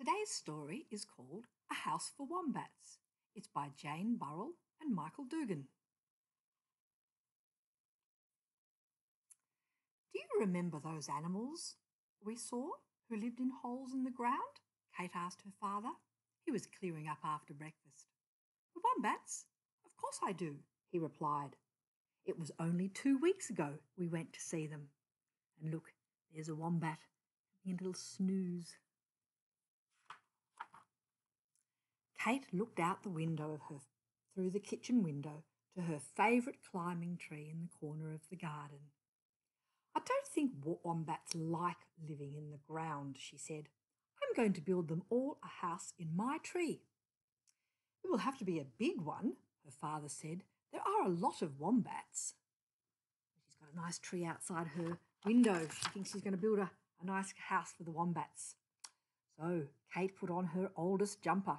Today's story is called A House for Wombats. It's by Jane Burrell and Michael Dugan. Do you remember those animals we saw who lived in holes in the ground? Kate asked her father. He was clearing up after breakfast. The wombats? Of course I do, he replied. It was only two weeks ago we went to see them. And look, there's a wombat having a little snooze. Kate looked out the window of her through the kitchen window to her favourite climbing tree in the corner of the garden. I don't think wombats like living in the ground, she said. I'm going to build them all a house in my tree. It will have to be a big one, her father said. There are a lot of wombats. She's got a nice tree outside her window. She thinks she's going to build a, a nice house for the wombats. So Kate put on her oldest jumper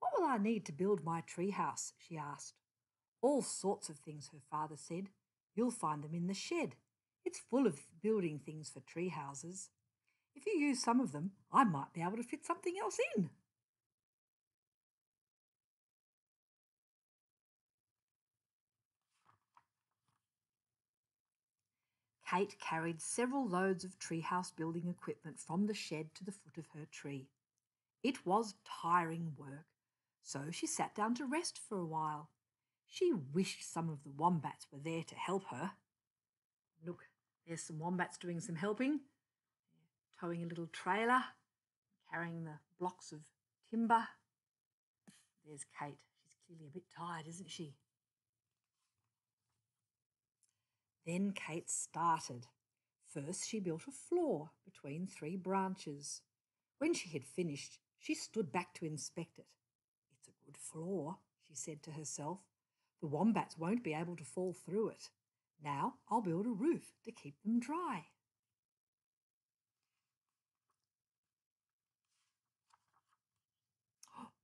what will I need to build my tree house? she asked. All sorts of things, her father said. You'll find them in the shed. It's full of building things for tree houses. If you use some of them, I might be able to fit something else in. Kate carried several loads of treehouse building equipment from the shed to the foot of her tree. It was tiring work, so she sat down to rest for a while. She wished some of the wombats were there to help her. Look, there's some wombats doing some helping, towing a little trailer, carrying the blocks of timber. There's Kate. She's clearly a bit tired, isn't she? Then Kate started. First, she built a floor between three branches. When she had finished, she stood back to inspect it floor, she said to herself. The wombats won't be able to fall through it. Now I'll build a roof to keep them dry.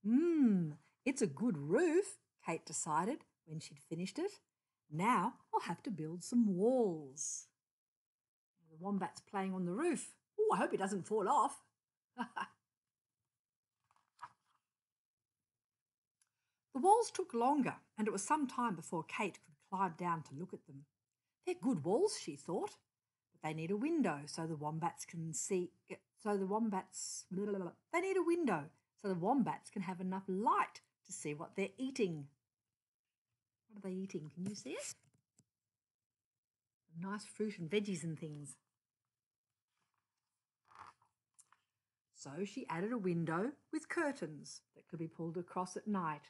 Mmm, it's a good roof, Kate decided when she'd finished it. Now I'll have to build some walls. The wombat's playing on the roof. Oh, I hope it doesn't fall off. The walls took longer, and it was some time before Kate could climb down to look at them. They're good walls, she thought, but they need a window so the wombats can see. So the wombats. Blah, blah, blah. They need a window so the wombats can have enough light to see what they're eating. What are they eating? Can you see it? Nice fruit and veggies and things. So she added a window with curtains that could be pulled across at night.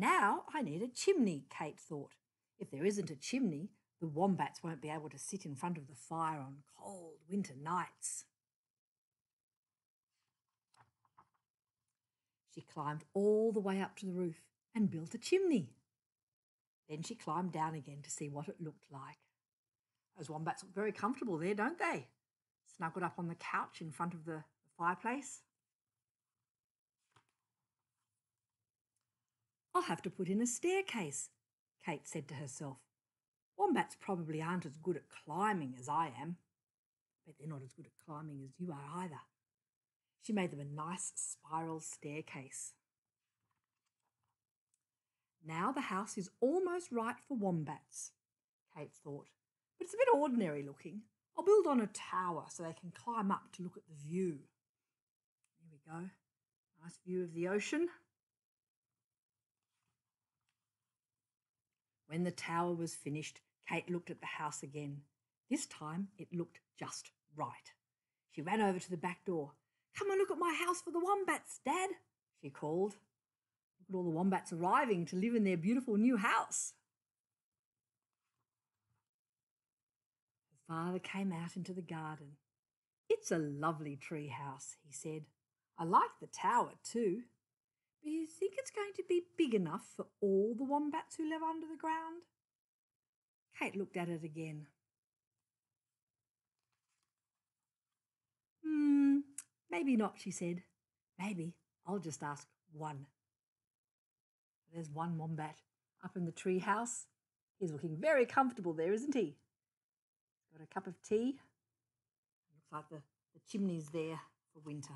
Now I need a chimney, Kate thought. If there isn't a chimney, the wombats won't be able to sit in front of the fire on cold winter nights. She climbed all the way up to the roof and built a chimney. Then she climbed down again to see what it looked like. Those wombats look very comfortable there, don't they? Snuggled up on the couch in front of the fireplace. I'll have to put in a staircase, Kate said to herself. Wombats probably aren't as good at climbing as I am, but they're not as good at climbing as you are either. She made them a nice spiral staircase. Now the house is almost right for wombats, Kate thought, but it's a bit ordinary looking. I'll build on a tower so they can climb up to look at the view. Here we go. Nice view of the ocean. When the tower was finished, Kate looked at the house again. This time it looked just right. She ran over to the back door. Come and look at my house for the wombats, Dad, she called. Look at all the wombats arriving to live in their beautiful new house. Her father came out into the garden. It's a lovely tree house, he said. I like the tower too. Do you think it's going to be big enough for all the wombats who live under the ground? Kate looked at it again. Hmm, maybe not, she said. Maybe I'll just ask one. There's one wombat up in the tree house. He's looking very comfortable there, isn't he? Got a cup of tea. Looks like the, the chimney's there for winter.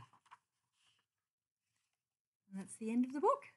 That's the end of the book.